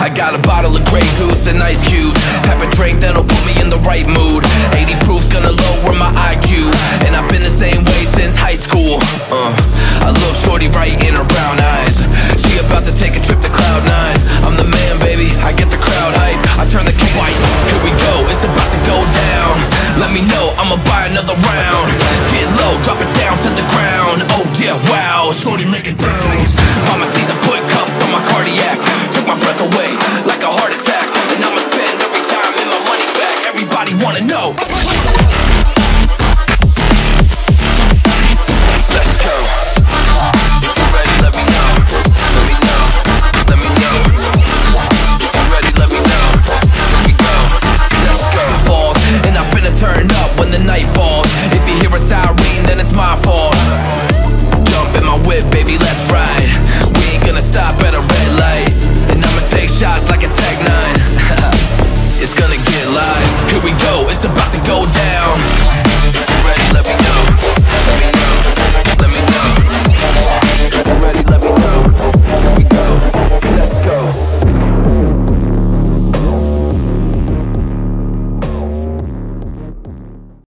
I got a bottle of Grey Goose and ice cubes. Pepper drink that'll put me in the right mood. 80 proof's gonna lower my IQ. And I've been the same way since high school. Uh, I look shorty right in her brown eyes. She about to take a trip to Cloud Nine. I'm the man, baby. I get the crowd hype. I turn the key white. Here we go. It's about to go down. Let me know. I'ma buy another round. Get low, drop it down to the ground. Oh yeah, wow. Shorty make it. I finna turn up when the night falls. If you hear a siren, then it's my fault. we go, it's about to go down.